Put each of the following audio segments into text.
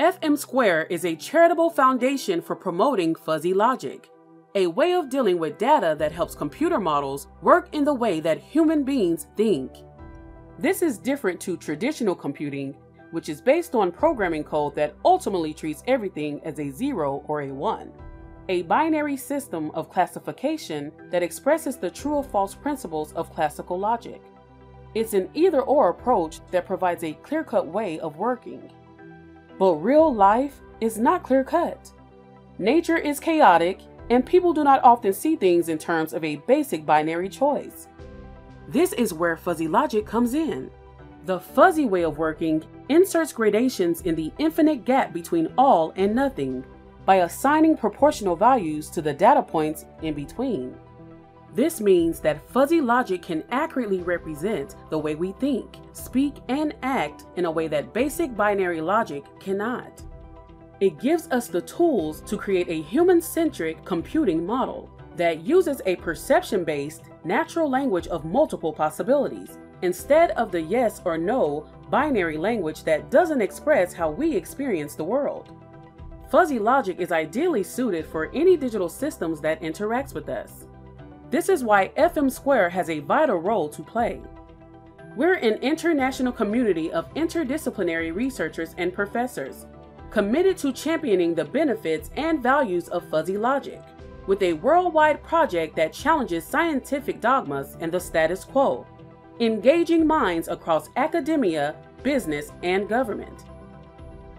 FM Square is a charitable foundation for promoting fuzzy logic, a way of dealing with data that helps computer models work in the way that human beings think. This is different to traditional computing, which is based on programming code that ultimately treats everything as a 0 or a 1. A binary system of classification that expresses the true or false principles of classical logic. It's an either or approach that provides a clear cut way of working. But real life is not clear cut. Nature is chaotic, and people do not often see things in terms of a basic binary choice. This is where fuzzy logic comes in. The fuzzy way of working inserts gradations in the infinite gap between all and nothing by assigning proportional values to the data points in between. This means that fuzzy logic can accurately represent the way we think, speak, and act in a way that basic binary logic cannot. It gives us the tools to create a human centric computing model that uses a perception based natural language of multiple possibilities instead of the yes or no binary language that doesn't express how we experience the world. Fuzzy logic is ideally suited for any digital systems that interacts with us. This is why FM Square has a vital role to play. We're an international community of interdisciplinary researchers and professors committed to championing the benefits and values of fuzzy logic, with a worldwide project that challenges scientific dogmas and the status quo, engaging minds across academia, business, and government.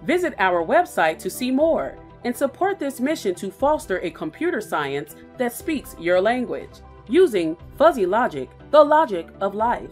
Visit our website to see more and support this mission to foster a computer science that speaks your language using fuzzy logic, the logic of life.